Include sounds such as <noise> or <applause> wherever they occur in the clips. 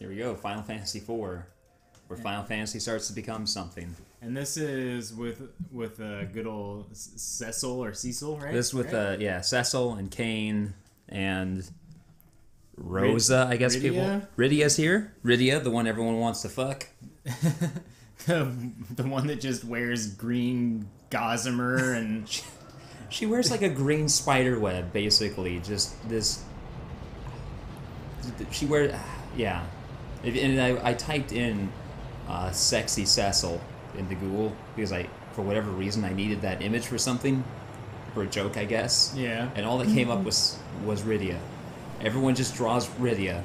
Here we go, Final Fantasy IV, where Final Fantasy starts to become something. And this is with with uh, good old Cecil or Cecil, right? This with Right? uh yeah, Cecil and Kain and Rosa, I guess people. Rydia? Rydia's here. Rydia, the one everyone wants to fuck. <laughs> the, the one that just wears green gossamer and <laughs> She wears like a green spider web, basically. Just this. She wears, yeah. If- And I, I typed in uh, "sexy Cecil" into Google because I, for whatever reason, I needed that image for something, for a joke, I guess. yeah. And all that came up was was Rydia. Everyone just draws Rydia.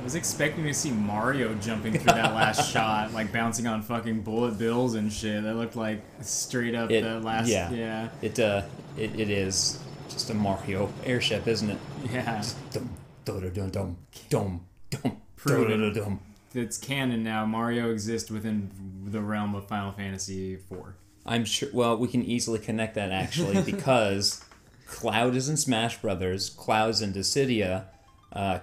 I was expecting to see Mario jumping through that last <laughs> shot, like bouncing on fucking bullet bills and shit. That looked like straight up It- the last. yeah. yeah, It uh, it, it is just a Mario airship, isn't it? yeah. Dum dum dum dum dum dum Prove it. dum dum. It's canon now. Mario exists within the realm of Final Fantasy IV. I'm sure. Well, we can easily connect that actually <laughs> because Cloud is in Smash Brothers. Cloud's in Dissidia. Uh,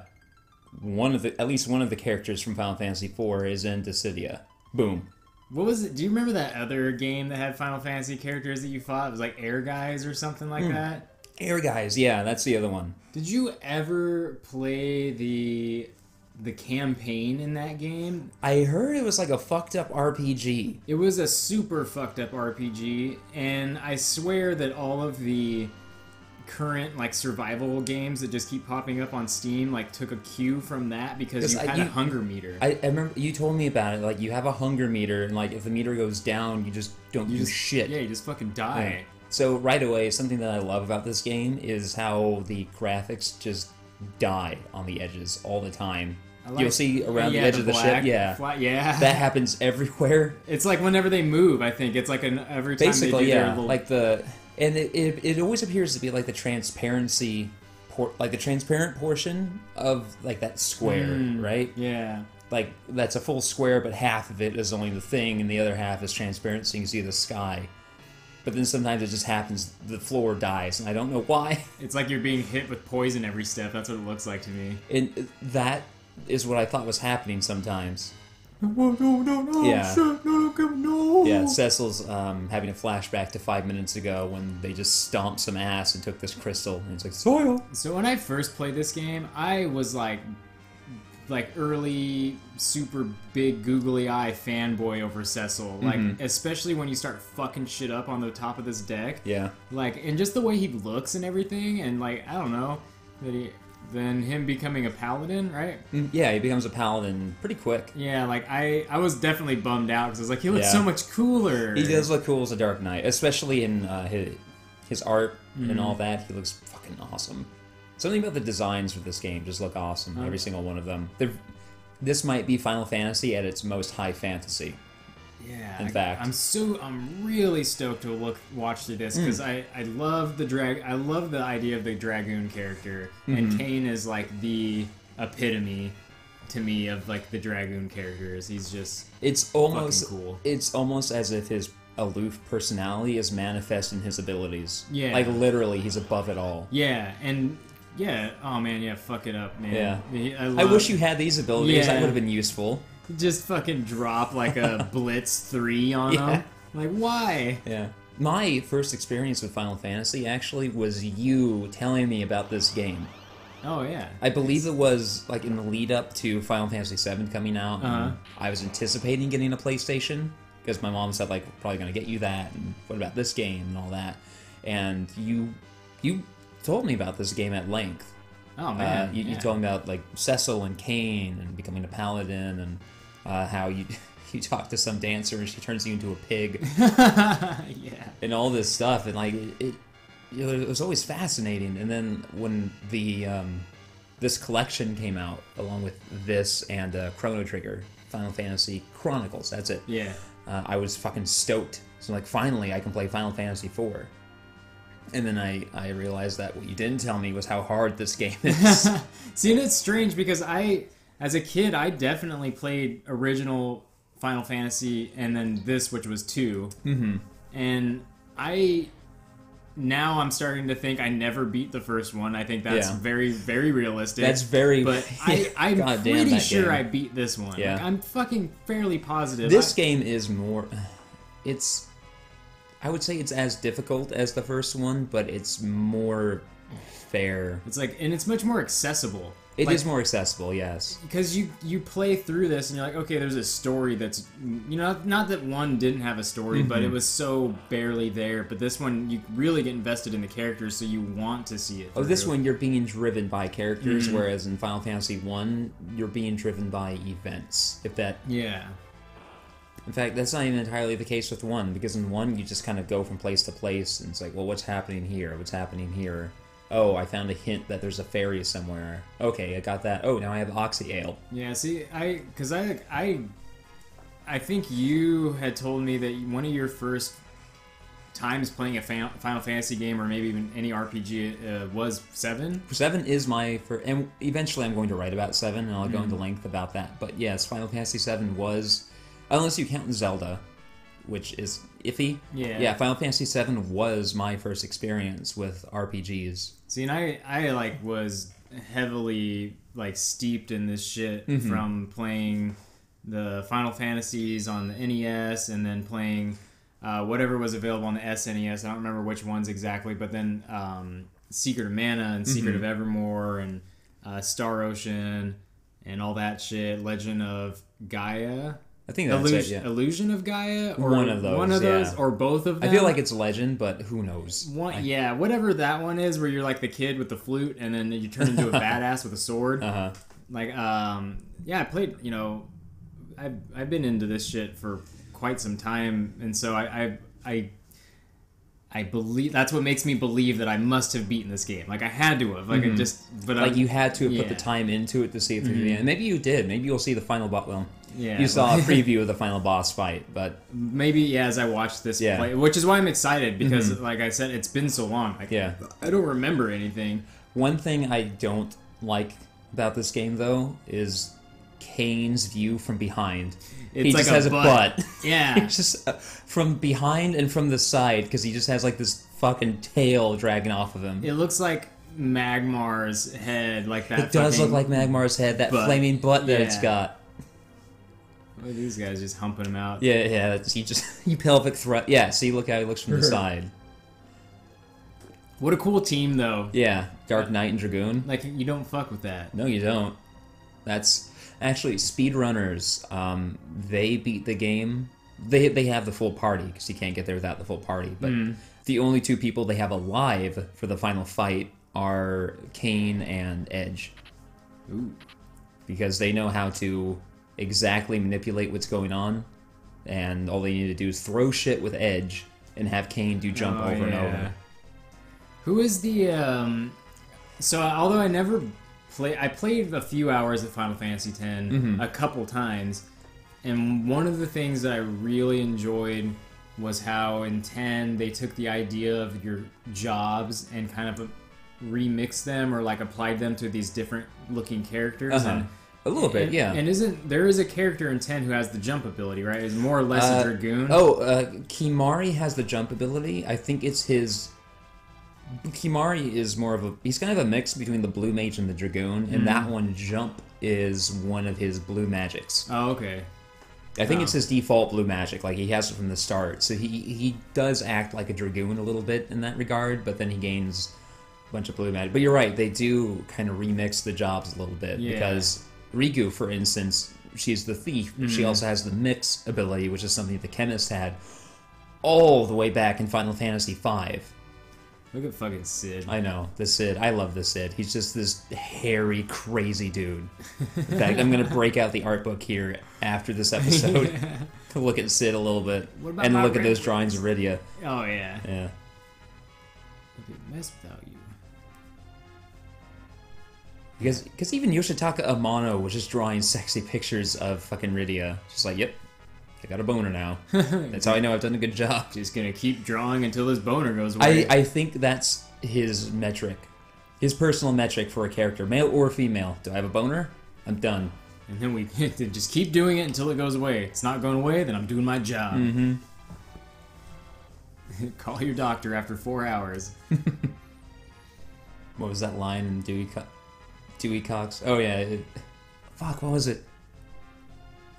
one of the at least one of the characters from Final Fantasy IV is in Dissidia. Boom. What was it? Do you remember that other game that had Final Fantasy characters that you fought? It was like Ehrgeiz or something like Hmm. that. Ehrgeiz, yeah, that's the other one. Did you ever play the the campaign in that game? I heard it was like a fucked up RPG. It was a super fucked up RPG, and I swear that all of the current like survival games that just keep popping up on Steam like took a cue from that because you I- had you- a hunger meter. I, I remember you told me about it. Like you have a hunger meter, and like if the meter goes down, you just don't you do just shit. Yeah, you just fucking die. So right away, something that I love about this game is how the graphics just die on the edges all the time. Like- You'll see around Yeah, the edge of the black ship, yeah, flat- yeah. <laughs> that happens everywhere. it's like whenever they move, I think it's like an every time they Basically, yeah, little like the and it, it, it always appears to be like the transparency, por- like the transparent portion of like that square, Mm. right? yeah. Like that's a full square, but half of it is only the thing, and the other half is transparent, so you can see the sky. But then sometimes it just happens, the floor dies, and I don't know why. <laughs> It's like you're being hit with poison every step. That's what it looks like to me. And that is what I thought was happening sometimes. No, no, no, no, Yeah. shit, no, come- no. Yeah, Cecil's um, having a flashback to five minutes ago when they just stomped some ass and took this crystal, and it's like soil. So when I first played this game, I was like, like early, super big googly eye fanboy over Cecil. Like, Mm-hmm. especially when you start fucking shit up on the top of this deck. Yeah, Like, and just the way he looks and everything, and like, I don't know, that he, then him becoming a paladin, right? Mm, yeah, he becomes a paladin pretty quick. Yeah, like I, I was definitely bummed out because I was like, he looks Yeah. so much cooler. He does look cool as a Dark Knight, especially in uh, his his art and Mm-hmm. all that. He looks fucking awesome. Something about the designs for this game just look awesome. Uh-huh. Every single one of them. They're, this might be Final Fantasy at its most high fantasy. Yeah, in I, fact. I'm so I'm really stoked to look watch through this because I I love the drag I love the idea of the dragoon character and Kain is like the epitome to me of like the dragoon characters. He's just It's almost cool. It's almost as if his aloof personality is manifest in his abilities. Yeah. like literally, he's above it all. yeah and yeah oh man yeah fuck it up man Yeah. I, I wish you had these abilities. Yeah. That would have been useful. just fucking drop like a <laughs> blitz three on Yeah. him like why Yeah. My first experience with Final Fantasy actually was you telling me about this game. oh yeah I believe it was like in the lead up to Final Fantasy VII coming out. Uh-huh. I was anticipating getting a PlayStation because my mom said like we're probably gonna get you that and what about this game and all that. And you you told me about this game at length. oh man Uh, you, you yeah. told me about like Cecil and Kain and becoming a paladin and uh, how you <laughs> you talk to some dancer and she turns you into a pig <laughs> yeah and all this stuff and like it, it, you know, it was always fascinating. And then when the um, this collection came out along with this and uh, Chrono Trigger, Final Fantasy Chronicles, that's it. yeah Uh, I was fucking stoked. So like finally I can play Final Fantasy IV. And then I, I realized that what you didn't tell me was how hard this game <laughs> is. See, and it's strange because I, as a kid, I definitely played original Final Fantasy and then this, which was 2 Mm-hmm. And I, now I'm starting to think I never beat the first one. I think that's Yeah. very, very realistic. That's very. But <laughs> I, I'm God pretty sure game. I beat this one. Yeah. Like, I'm fucking fairly positive. This I- game is more. <sighs> It's. I would say it's as difficult as the first one, but it's more fair. it's like, and it's much more accessible. It is Like, more accessible, yes. because you you play through this and you're like, okay, there's a story that's you know not that one didn't have a story, but Mm-hmm. it was so barely there. But this one, you really get invested in the characters, so you want to see it. Oh, this one you're being driven by characters, Mm-hmm. whereas in Final Fantasy One you're being driven by events. If that, yeah, in fact, that's not even entirely the case with one, because in one you just kind of go from place to place, and it's like, well, what's happening here? What's happening here? Oh, I found a hint that there's a fairy somewhere. Okay, I got that. Oh, now I have Oxyale. yeah. See, I because I I I think you had told me that one of your first times playing a Final Fantasy game or maybe even any RPG uh, was seven. Seven is my first, and eventually I'm going to write about seven, and I'll go Mm. into length about that. But yes, Final Fantasy Seven was, unless you count Zelda, which is iffy. Yeah. Yeah, Final Fantasy Seven was my first experience with RPGs. See, and I, I like was heavily like steeped in this shit Mm-hmm. from playing the Final Fantasies on the NES and then playing uh, whatever was available on the SNES. I don't remember which ones exactly, but then um, Secret of Mana and Secret Mm-hmm. of Evermore and uh, Star Ocean and all that shit. Legend of Gaia. I think that's Illusion, it. Yeah. Illusion of Gaia, or One of those, one of those, yeah. or both of them. I feel like it's Legend, but who knows? One, yeah, whatever that one is, where you're like the kid with the flute, and then you turn into a <laughs> badass with a sword. Uh huh. Like, um, yeah, I played. You know, I've I've been into this shit for quite some time, and so I I I, I believe that's what makes me believe that I must have beaten this game. Like I had to have. Like I just, but I, Mm-hmm. Like you had to have put yeah. Mm-hmm. the time into it to see it through the end. Maybe you did. Maybe you'll see the final boss. Well, Yeah. you saw a <laughs> preview of the final boss fight, but maybe yeah, as I watched this Yeah. Mm-hmm. play, which is why I'm excited because, like I said, it's been so long. Like, yeah. I don't remember anything. One thing I don't like about this game, though, is Kain's view from behind. It's he like just a has a butt. butt. <laughs> Yeah. <laughs> It's just uh, from behind and from the side because he just has like this fucking tail dragging off of him. It looks like Magmar's head, like that. It does look like Magmar's head, that butt. flaming butt that it's got. Look at these guys just humping him out. Yeah, yeah. He just he <laughs> pelvic thrust. Yeah. See, look how he looks from the <laughs> side. What a cool team, though. Yeah, Dark Knight and Dragoon. Like you don't fuck with that. No, you don't. That's actually speedrunners. Um, they beat the game. They they have the full party because you can't get there without the full party. But the only two people they have alive for the final fight are Kain and Edge Ooh. because they know how to exactly manipulate what's going on, and all they need to do is throw shit with Edge and have Kain do jump Oh, over and over. Who is the um? So although I never play, I played a few hours of Final Fantasy X Mm-hmm. a couple times, and one of the things that I really enjoyed was how in ten they took the idea of your jobs and kind of remixed them or like applied them to these different looking characters Uh-huh. and. A little bit, yeah. And isn't there is a character in ten who has the jump ability, right? Is more or less Uh, a dragoon. Oh, uh, Kimahri has the jump ability. I think it's his. Kimahri is more of a. He's kind of a mix between the Blue Mage and the Dragoon, and that Hmm. one, Jump, is one of his blue magics. Oh, okay. I think Oh. it's his default blue magic, like he has it from the start. So he, he does act like a Dragoon a little bit in that regard, but then he gains a bunch of blue magic. But you're right, they do kind of remix the jobs a little bit, Yeah. because Rikku, for instance, she's the thief, but Mm-hmm. she also has the mix ability, which is something the chemist had all the way back in Final Fantasy V. Look at fucking Cid. I know, the Cid. I love the Cid. He's just this hairy, crazy dude. In fact, I'm going to break out the art book here after this episode <laughs> to look at Cid a little bit What about and look at those drawings of Rydia. Oh yeah. Yeah. Look at mess without you. Because because even Yoshitaka Amano was just drawing sexy pictures of fucking Rydia. Just like, yep, I got a boner now. <laughs> That's how I know I've done a good job. Just gonna keep drawing until his boner goes away. I, I think that's his metric. His personal metric for a character, male or female. Do I have a boner? I'm done. and then we <laughs> just keep doing it until it goes away. It's not going away, then I'm doing my job. Mm-hmm. <laughs> Call your doctor after four hours. What was that line in Dewey Co- Dewey Cox? Oh yeah, it, fuck. What was it?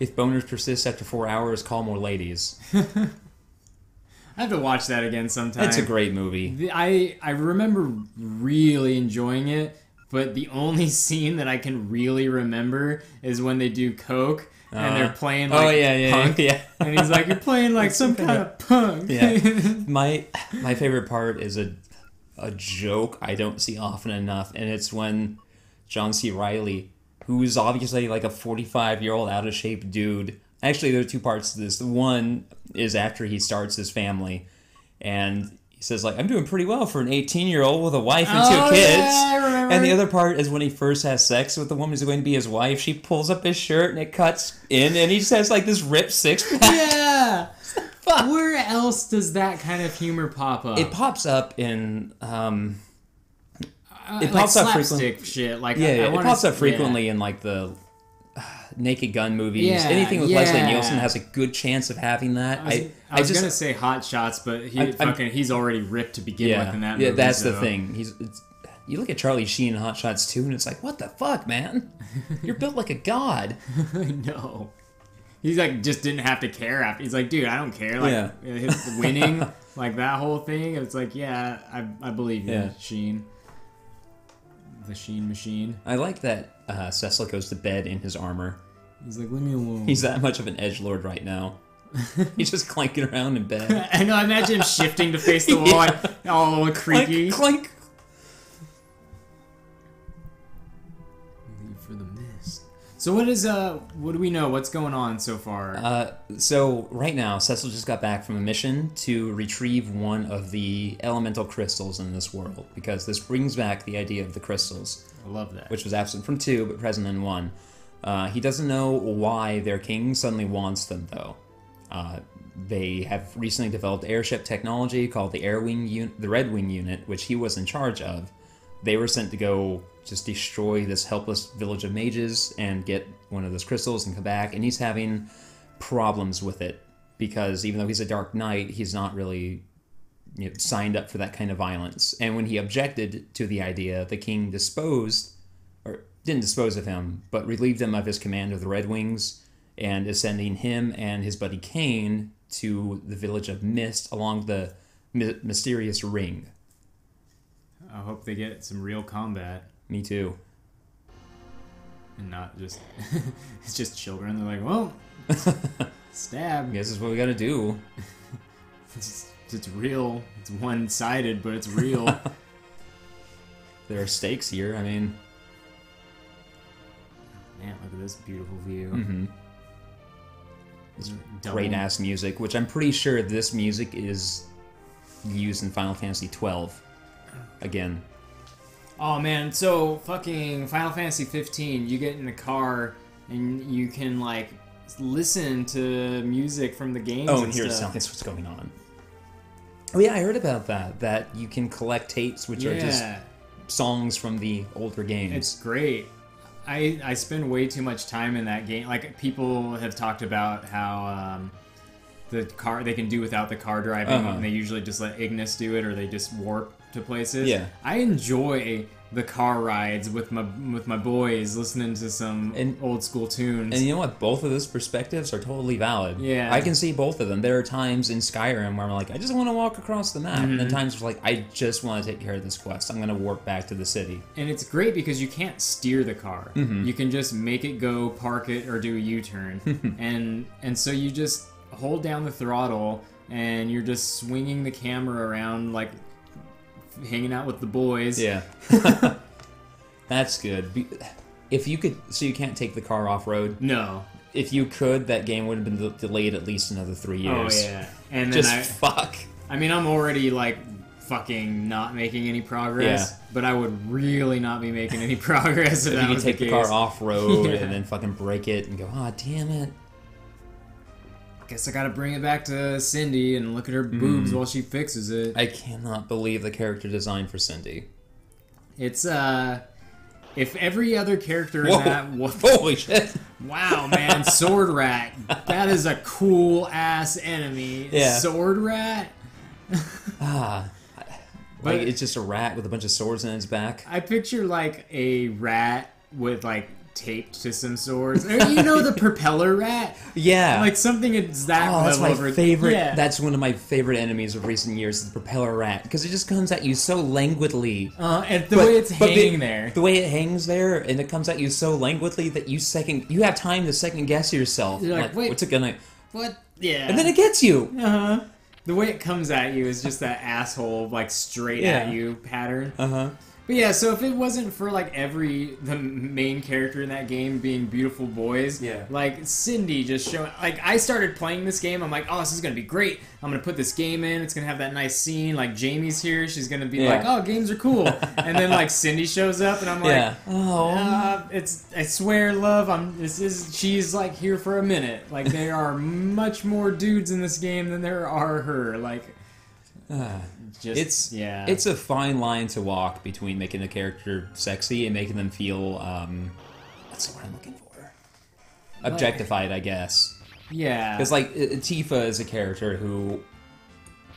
If boners persist after four hours, call more ladies. <laughs> I have to watch that again sometime. It's a great movie. I I remember really enjoying it, but the only <laughs> scene that I can really remember is when they do coke and they're Uh, playing like oh yeah, yeah, punk, yeah. <laughs> and he's like, "You're playing like some kind of punk." Yeah. my my favorite part is a a joke I don't see often enough, and it's when John C. Reilly, who is obviously like a forty five year old out of shape dude. Actually, there are two parts to this. The one is after he starts his family, and he says like, "I'm doing pretty well for an eighteen year old with a wife and two Oh, kids." yeah. And the other part is when he first has sex with the woman who's going to be his wife. She pulls up his shirt and it cuts in, and he says like this ripped six pack. yeah. <laughs> Where else does that kind of humor pop up? It pops up in um, it like pops up slapstick shit. Like yeah, I, I it wanna pops up frequently in like the uh, <sighs> Naked Gun movies. Yeah, Anything with Leslie yeah. Nielsen has a good chance of having that. I was, I, I was just gonna say hot shots, but he I- fucking he's already ripped to begin yeah with in that movie. yeah movie. that's the thing. He's it's, you look at Charlie Sheen in Hot Shots too, and it's like what the fuck, man? <laughs> You're built like a god. <laughs> I know. He's like just didn't have to care after. He's like, dude, I don't care. Like Yeah. his winning, <laughs> like that whole thing. It's like, yeah, I, I believe you, Yeah. Sheen. The Sheen machine. I like that uh, Cecil goes to bed in his armor. He's like, leave me alone. He's that much of an edge lord right now. <laughs> He's just clanking around in bed. <laughs> I know. I imagine him shifting to face the wall, like, <laughs> all creaky. Clank, clank. So what is uh? What do we know? What's going on so far? Uh, so right now, Cecil just got back from a mission to retrieve one of the elemental crystals in this world because this brings back the idea of the crystals, I love that. which was absent from two but present in one. Uh, he doesn't know why their king suddenly wants them though. Uh, they have recently developed airship technology called the Air Wing Un- the Red Wing Unit, which he was in charge of. They were sent to go just destroy this helpless village of mages and get one of those crystals and come back. And he's having problems with it because even though he's a Dark Knight, he's not really you know, signed up for that kind of violence. And when he objected to the idea, the king disposed, or didn't dispose of him, but relieved him of his command of the Red Wings and is sending him and his buddy Kain to the village of Mist along the my- mysterious ring. I hope they get some real combat Me too. and not just <laughs> it's just children. They're like, well, <laughs> stab. Guess is what we gotta do. <laughs> It's, it's real. It's one sided, but it's real. There are stakes here. I mean, Man, look at this beautiful view. Mm-hmm. Double- great ass music, which I'm pretty sure this music is used in Final Fantasy twelve. Again, Oh man, so fucking Final Fantasy 15, you get in the car and you can like listen to music from the game. Oh, and and here's stuff. that's what's going on. Oh yeah, I heard about that. That you can collect tapes, which are just songs from the older games. it's great. I I spend way too much time in that game. Like people have talked about how um, the car they can do without the car driving, Uh-huh. and they usually just let Ignis do it, or they just warp to places. Yeah. I enjoy the car rides with my with my boys, listening to some And- old school tunes. and you know what? Both of those perspectives are totally valid. Yeah. I can see both of them. There are times in Skyrim where I'm like, I just want to walk across the map, and Mm-hmm. then times where like, I just want to take care of this quest. I'm gonna warp back to the city. And it's great because you can't steer the car. Mm-hmm. You can just make it go, park it, or do a U-turn, <laughs> and and so you just hold down the throttle and you're just swinging the camera around like hanging out with the boys. Yeah. <laughs> That's good. Be- If you could, so you can't take the car off road. No. If you could, that game would have been de- delayed at least another three years. Oh yeah. And then Just I, fuck. I mean, I'm already like fucking not making any progress, Yeah. but I would really not be making any <laughs> progress if If that you can was take the the case. car <laughs> off road Yeah. and then fucking break it and go, ah, damn it. Guess I gotta bring it back to Cindy and look at her boobs Mm. while she fixes it. I cannot believe the character design for Cindy. It's uh, if every other character Whoa. in that was <laughs> Holy shit. wow, man, <laughs> Sword Rat, that is a cool ass enemy. Yeah. Sword Rat. <laughs> ah, But- like it's just a rat with a bunch of swords in its back. I picture like a rat with like taped to some swords. Or, you know the <laughs> propeller rat? Yeah, Like something is that Oh, that's my of- favorite. Yeah. That's one of my favorite enemies of recent years, the propeller rat, because it just comes at you so languidly. uh, and the But- way it's but the- hanging there. The way it hangs there, and it comes at you so languidly that you second, you have time to second guess yourself. You're like, wait. what's it gonna? What? Yeah. And then it gets you. Uh huh. The way it comes at you is just that asshole, like straight Yeah. at you pattern. Uh huh. But yeah, so if it wasn't for like every the main character in that game being beautiful boys, Yeah. like Cindy just showing, like I started playing this game, I'm like, oh, this is gonna be great. I'm gonna put this game in. It's gonna have that nice scene. Like Jamie's here, she's gonna be Yeah. like, oh, games are cool. <laughs> and then like Cindy shows up, and I'm like, yeah. Oh. uh, it's I swear, love. I'm. This is. She's like here for a minute. Like there are much more dudes in this game than there are her. Like Ah. <sighs> just it's yeah. It's a fine line to walk between making the character sexy and making them feel um, what's the word I'm looking for? Objectified, I guess. yeah. Because like Tifa is a character who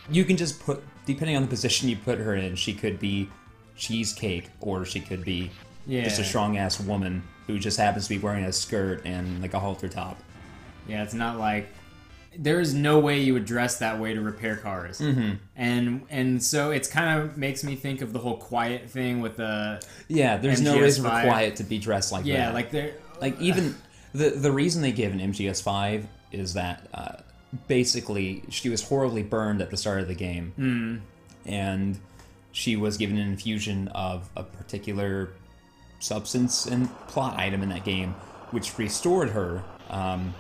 you can just put, depending on the position you put her in, she could be cheesecake or she could be just a strong ass woman who just happens to be wearing a skirt and like a halter top. Yeah, it's not like there is no way you would dress that way to repair cars. Mm-hmm. And and so it's kind of makes me think of the whole quiet thing with the Yeah, there's no MGS5. reason for Quiet to be dressed like yeah, that. like there like even the the reason they give an MGS5 is that uh, basically she was horribly burned at the start of the game, Hmm. and she was given an infusion of a particular substance and plot item in that game, which restored her. Um,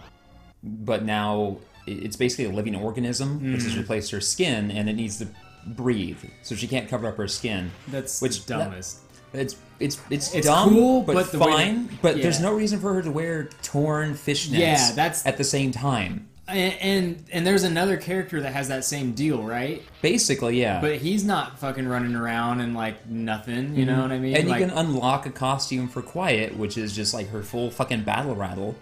but now it's basically a living organism, which Hmm. has replaced her skin, and it needs to breathe, so she can't cover up her skin. that's Which- which dumbest. It's it's it's, It's dumb, cool, but, but fine. that- but there's no reason for her to wear torn fishnets. Yeah, that's- at the same time. And, and and there's another character that has that same deal, right? Basically, yeah. But he's not fucking running around and like nothing. You know what I mean? Mm-hmm. and like, you can unlock a costume for Quiet, which is just like her full fucking battle rattle,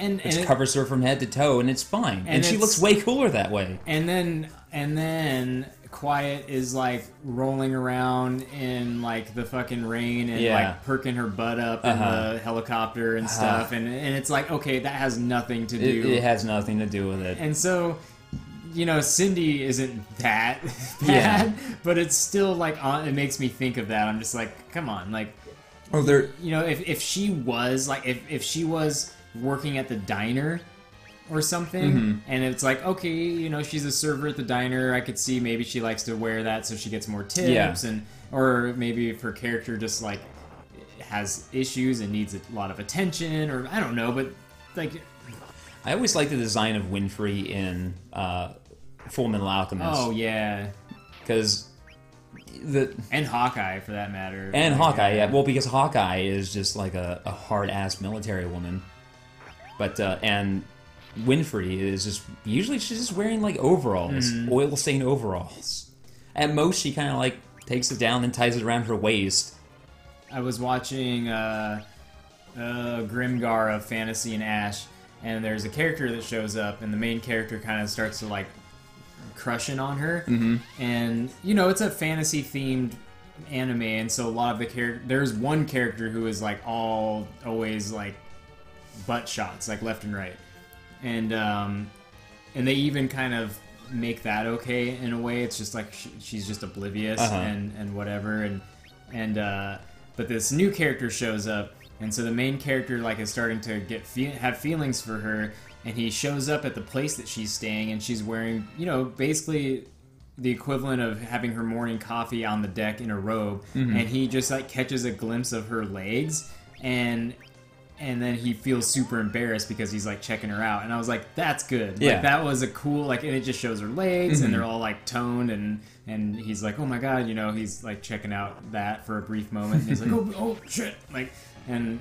and which and, it- covers her from head to toe, and it's fine. And, And she looks way cooler that way. and then and then Quiet is like rolling around in like the fucking rain and Yeah. like perking her butt up in Uh-huh. the helicopter and stuff, and and it's like okay, that has nothing to do. it has nothing to do with it. and so you know cindy isn't that <laughs> Yeah. bad but it's still like on, it makes me think of that i'm just like come on like oh, there. you know if, if she was like if, if she was working at the diner or something Mm-hmm. and it's like okay you know she's a server at the diner i could see maybe she likes to wear that so she gets more tips Yeah. and or maybe if her character just like has issues and needs a lot of attention or i don't know but like I always like the design of Winry in uh, Full Metal Alchemist. oh yeah because the and hawkeye for that matter And Like, Hawkeye, yeah. Well, because Hawkeye is just like a, a hard ass military woman. But, uh, and Winry is just, usually she's just wearing like overalls, Mm-hmm. oil stained overalls. At most, she kind of like takes it down and ties it around her waist. I was watching uh, uh, Grimgar of Fantasy and Ash, and there's a character that shows up, and the main character kind of starts to like crushing on her, mm-hmm. and you know it's a fantasy themed anime, and so a lot of the character there's one character who is like all always like butt shots like left and right, and um, and they even kind of make that okay in a way. It's just like she, she's just oblivious Uh-huh. and and whatever, and and uh, but this new character shows up, and so the main character like is starting to get fe- have feelings for her, and he shows up at the place that she's staying, and she's wearing you know basically the equivalent of having her morning coffee on the deck in a robe, Mm-hmm. and he just like catches a glimpse of her legs, and and then he feels super embarrassed because he's like checking her out. And i was like that's good. Yeah. like that was a cool like and it just shows her legs and mm-hmm. they're all like toned and and he's like oh my god you know he's like checking out that for a brief moment. And he's like <laughs> oh, oh shit like and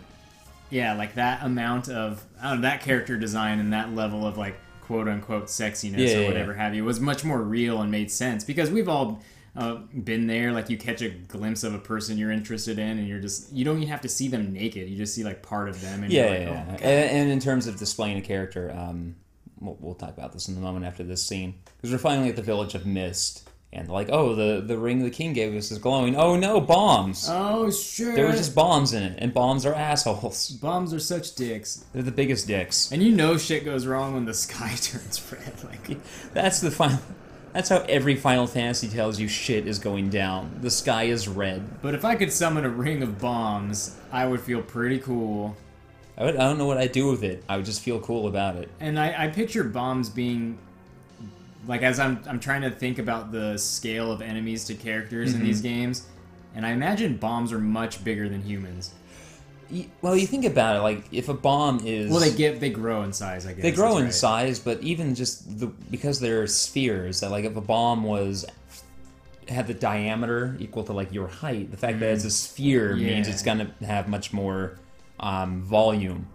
yeah like that amount of I don't know, that character design and that level of like quote unquote sexiness Yeah, or yeah, whatever have you was much more real and made sense because we've all uh, been there like you catch a glimpse of a person you're interested in and you're just you don't even have to see them naked you just see like part of them and Yeah, you're like, yeah, oh, yeah. And, and in terms of displaying a character, um, we'll, we'll talk about this in a moment after this scene. Because we're finally at the village of Mist, and like, oh, the the ring the king gave us is glowing. Oh no, bombs! Oh shit! there were just bombs in it, and bombs are assholes. <laughs> bombs are such dicks. They're the biggest dicks. And you know shit goes wrong when the sky <laughs> turns red. Like <laughs> That's the final. That's how every Final Fantasy tells you shit is going down. The sky is red. But if I could summon a ring of bombs, I would feel pretty cool. I, would, I don't know what I'd do with it. I would just feel cool about it. And I, I picture bombs being like as I'm I'm trying to think about the scale of enemies to characters in these mm-hmm. games, and I imagine bombs are much bigger than humans. Well, you think about it, like if a bomb is Well, they get they grow in size. I guess they grow in right. size, but even just the because they're spheres, that like if a bomb was had the diameter equal to like your height, the fact that it's a sphere means it's gonna have much more um, volume.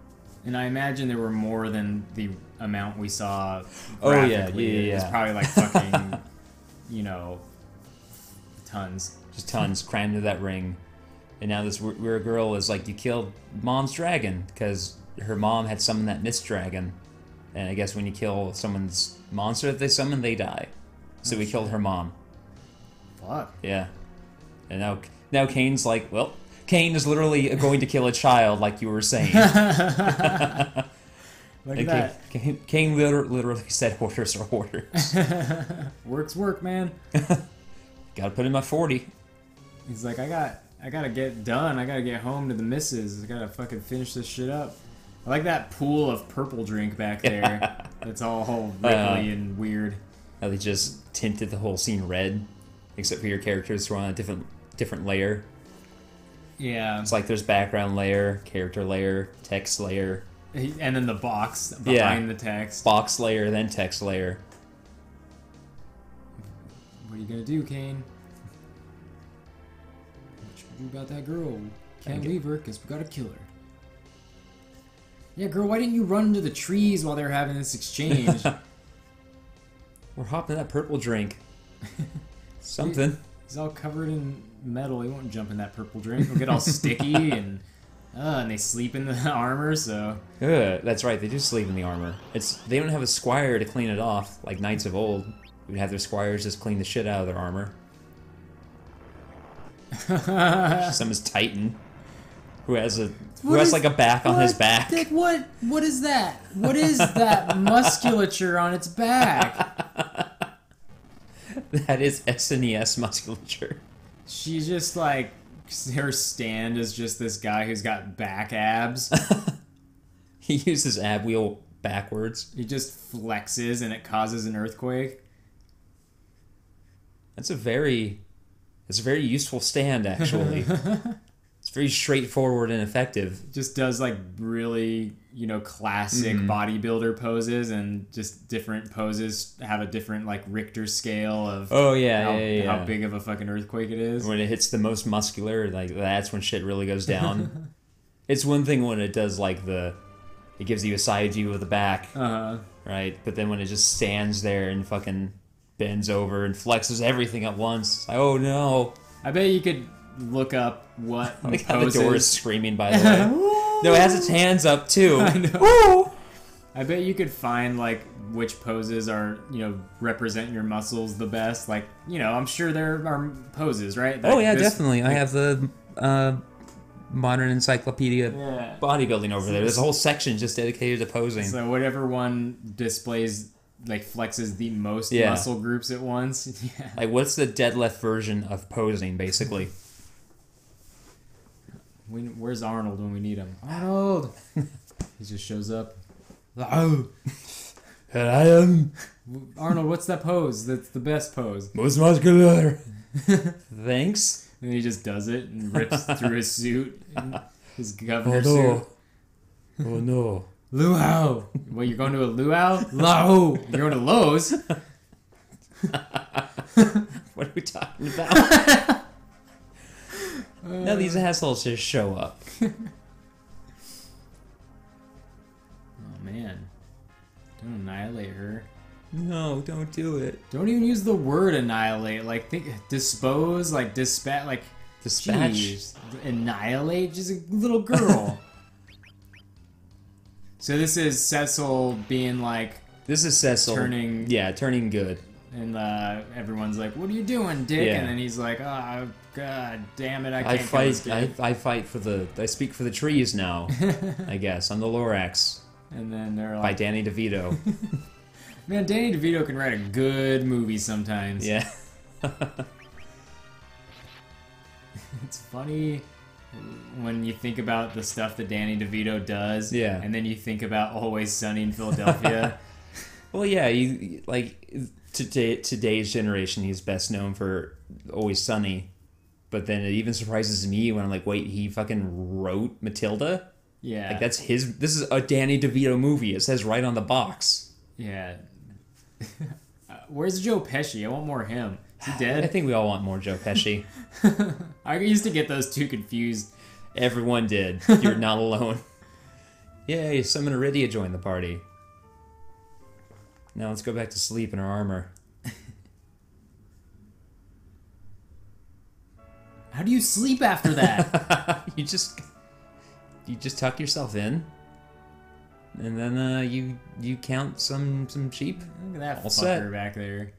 And I imagine there were more than the amount we saw. Oh, yeah, graphically. yeah, It's probably like fucking, <laughs> you know, tons. just tons crammed into that ring. And now this weird girl is like, you killed mom's dragon because her mom had summoned that mist dragon. And I guess when you kill someone's monster that they summon, they die. So we killed her mom. Fuck. Yeah. And now, now Kain's like, well, Kain is literally going to kill a child, like you were saying. <laughs> <laughs> Look And at Kain, Kain, Kain liter- literally said, orders are orders. <laughs> Works work, man. Gotta put in my 40. He's like, I got, I gotta get done. I gotta get home to the missus. I gotta fucking finish this shit up. I like that pool of purple drink back <laughs> there. It's all Uh, and weird. How they just tinted the whole scene red, except for your characters who are on a different different layer. Yeah. It's like there's background layer, character layer, text layer, And then the box behind Yeah. the text. box layer, then text layer. What are you gonna do, Kain? What you do about that girl? Can't Okay. leave her because we gotta kill her. Yeah, girl, why didn't you run into the trees while they were having this exchange? <laughs> We're hopping that purple drink. <laughs> Something. He's all covered in metal. He won't jump in that purple drink. He'll get all sticky <laughs> and uh, and they sleep in the armor. So Ugh, that's right. They do sleep in the armor. It's they don't have a squire to clean it off like knights of old. We'd have their squires just clean the shit out of their armor. Some is Titan, who has a who What has is- like a back on his back. Dick, what? What is that? What is that <laughs> musculature on its back? That is SNES musculature. She's just like her stand is just this guy who's got back abs. <laughs> He uses ab wheel backwards. he just flexes and it causes an earthquake. That's a very, it's a very useful stand actually. <laughs> it's very straightforward and effective. Just does like really, you know, classic Mm-hmm. bodybuilder poses and just different poses have a different like Richter scale of Oh yeah, how, yeah, yeah. how big of a fucking earthquake it is. When it hits the most muscular, like that's when shit really goes down. <laughs> it's one thing when it does like the, it gives you a side view of the back, Uh, right? But then when it just stands there and fucking bends over and flexes everything at once, like, oh no! I bet you could look up what <laughs> Like how the door is screaming. By the way, <laughs> no, it has its hands up too. <laughs> I know. Woo! I bet you could find like which poses are you know represent your muscles the best. Like you know, I'm sure there are poses, right? Oh yeah, this- definitely. I have the uh, modern encyclopedia Yeah. bodybuilding over there. There's a whole section just dedicated to posing. So whatever one displays like flexes the most Yeah. muscle groups at once. <laughs> Yeah. like, what's the deadlift version of posing, basically? <laughs> We, where's Arnold when we need him? Arnold. <laughs> he just shows up. Oh, And I am Arnold, what's that pose? That's the best pose. most muscular. Thanks. And he just does it and rips through his suit, and his Oh governor no. suit. Oh no. Luau. Well, you're going to a luau? Lau. You're going to Lowe's. <laughs> What are we talking about? now uh. these assholes just show up. Oh man. Don't annihilate her. No, don't do it. Don't even use the word annihilate. Like think dispose, like dispatch, like Dispatch. jeez. annihilate. Just a little girl. <laughs> so this is Cecil being like This is Cecil. Turning- Yeah, turning good. and uh, everyone's like, "What are you doing, Dick?" Yeah. And then he's like, "Oh God, damn it, I can't I fight. kid." I, I fight for the. I speak for the trees now. <laughs> I guess I'm the Lorax And then they're like, by Danny DeVito. <laughs> "Man, Danny DeVito can write a good movie sometimes." yeah. <laughs> It's funny when you think about the stuff that Danny DeVito does. Yeah. And then you think about Always Sunny in Philadelphia. <laughs> Well, yeah. You like today today's generation. He's best known for Always Sunny, but then it even surprises me when I'm like, wait, he fucking wrote Matilda. yeah. Like that's his. This is a Danny DeVito movie. It says right on the box. Yeah. <laughs> Uh, Where's Joe Pesci? I want more of him. Is he I think we all want more Joe Pesci. <laughs> I used to get those two confused. Everyone did. You're not alone. <laughs> Yay, summon Iridia joined the party. Now let's go back to sleep in our armor. <laughs> How do you sleep after that? you just you just tuck yourself in, and then uh, you you count some some sheep. Look at that All fucker set. back there.